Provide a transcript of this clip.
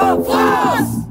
Force!